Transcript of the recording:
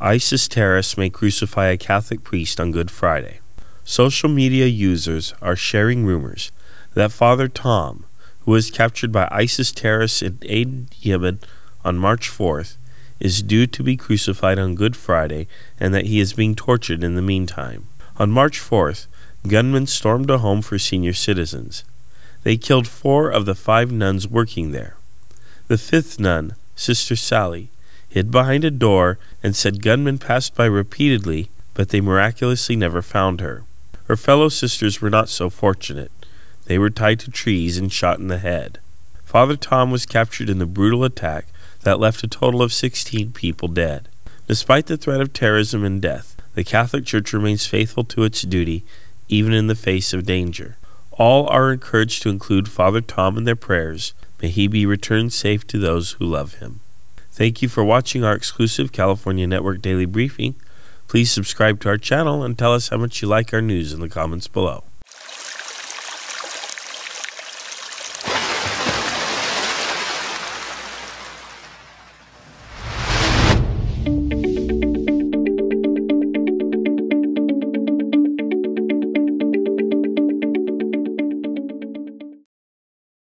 ISIS terrorists may crucify a Catholic priest on Good Friday. Social media users are sharing rumors that Father Tom, who was captured by ISIS terrorists in Aden, Yemen on March 4th, is due to be crucified on Good Friday and that he is being tortured in the meantime. On March 4th, gunmen stormed a home for senior citizens. They killed four of the five nuns working there. The fifth nun, Sister Sally, hid behind a door and said gunmen passed by repeatedly, but they miraculously never found her. Her fellow sisters were not so fortunate. They were tied to trees and shot in the head. Father Tom was captured in the brutal attack that left a total of 16 people dead. Despite the threat of terrorism and death, the Catholic Church remains faithful to its duty even in the face of danger. All are encouraged to include Father Tom in their prayers. May he be returned safe to those who love him. Thank you for watching our exclusive California Network Daily Briefing. Please subscribe to our channel and tell us how much you like our news in the comments below.